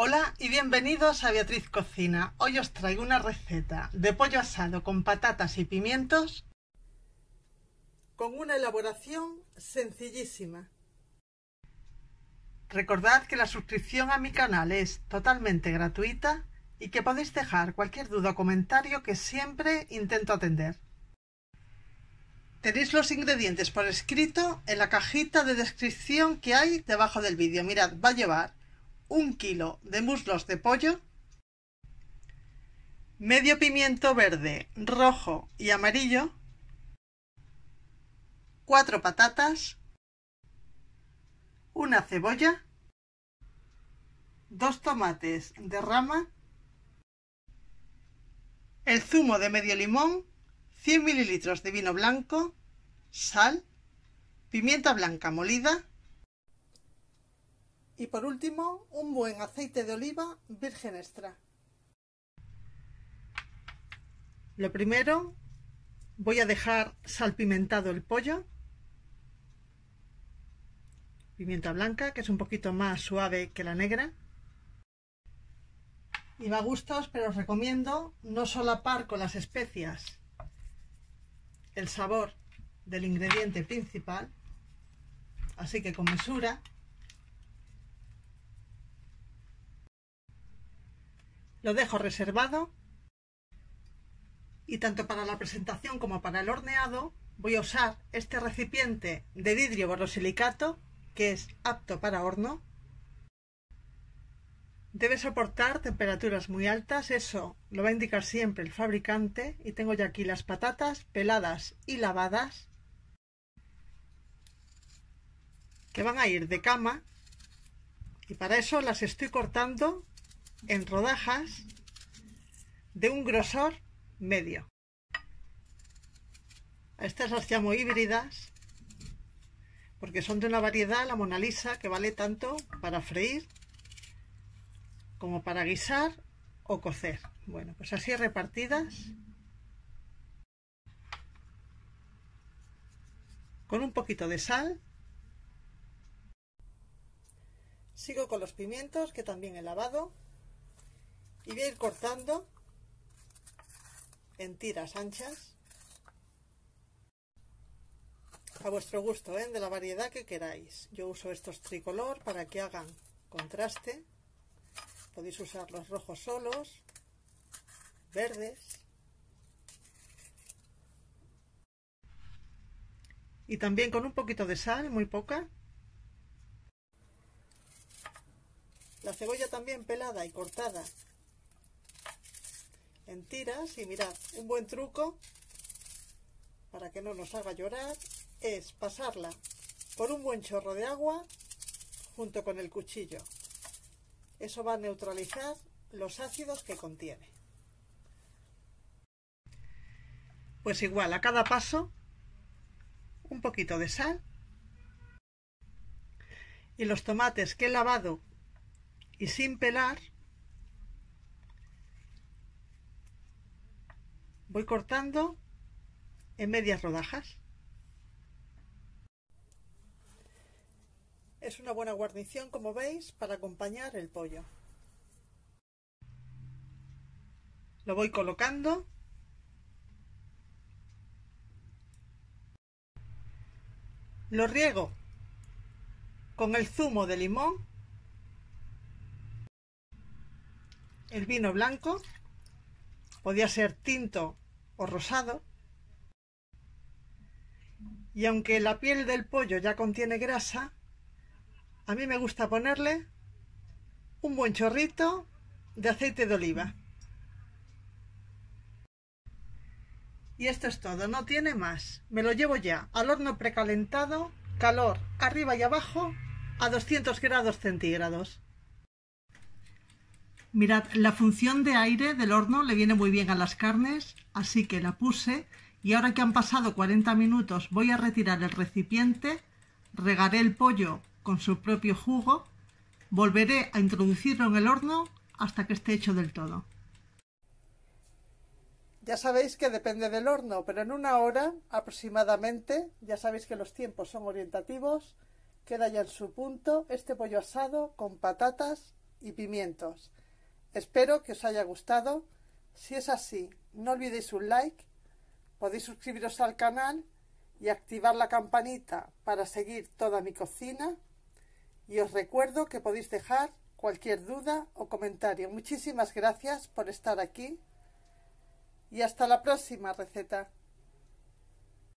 Hola y bienvenidos a Beatriz Cocina. Hoy os traigo una receta de pollo asado con patatas y pimientos con una elaboración sencillísima. Recordad que la suscripción a mi canal es totalmente gratuita y que podéis dejar cualquier duda o comentario que siempre intento atender. Tenéis los ingredientes por escrito en la cajita de descripción que hay debajo del vídeo. Mirad, va a llevar un kilo de muslos de pollo, medio pimiento verde, rojo y amarillo, cuatro patatas, una cebolla, dos tomates de rama, el zumo de medio limón, 100 mililitros de vino blanco, sal, pimienta blanca molida, y por último, un buen aceite de oliva virgen extra. Lo primero, voy a dejar salpimentado el pollo. Pimienta blanca, que es un poquito más suave que la negra. Y va a gustos, pero os recomiendo no solapar con las especias el sabor del ingrediente principal. Así que con mesura Lo dejo reservado y tanto para la presentación como para el horneado voy a usar este recipiente de vidrio borosilicato que es apto para horno. Debe soportar temperaturas muy altas, eso lo va a indicar siempre el fabricante y tengo ya aquí las patatas peladas y lavadas que van a ir de cama y para eso las estoy cortando en rodajas de un grosor medio. estas las llamo híbridas porque son de una variedad, la Mona Lisa, que vale tanto para freír como para guisar o cocer. Bueno, pues así repartidas. Con un poquito de sal. Sigo con los pimientos que también he lavado y voy a ir cortando en tiras anchas a vuestro gusto, ¿eh? de la variedad que queráis. Yo uso estos tricolor para que hagan contraste. Podéis usar los rojos solos, verdes. Y también con un poquito de sal, muy poca. La cebolla también pelada y cortada en tiras y mirad, un buen truco para que no nos haga llorar es pasarla por un buen chorro de agua junto con el cuchillo. Eso va a neutralizar los ácidos que contiene. Pues igual, a cada paso un poquito de sal y los tomates que he lavado y sin pelar voy cortando en medias rodajas. Es una buena guarnición, como veis, para acompañar el pollo. Lo voy colocando. Lo riego con el zumo de limón, el vino blanco podía ser tinto o rosado. Y aunque la piel del pollo ya contiene grasa, a mí me gusta ponerle un buen chorrito de aceite de oliva. Y esto es todo, no tiene más. Me lo llevo ya al horno precalentado, calor arriba y abajo, a 200 grados centígrados. Mirad, la función de aire del horno le viene muy bien a las carnes, así que la puse y ahora que han pasado 40 minutos voy a retirar el recipiente, regaré el pollo con su propio jugo, volveré a introducirlo en el horno hasta que esté hecho del todo. Ya sabéis que depende del horno, pero en una hora aproximadamente, ya sabéis que los tiempos son orientativos, queda ya en su punto este pollo asado con patatas y pimientos. Espero que os haya gustado. Si es así, no olvidéis un like, podéis suscribiros al canal y activar la campanita para seguir toda mi cocina. Y os recuerdo que podéis dejar cualquier duda o comentario. Muchísimas gracias por estar aquí y hasta la próxima receta.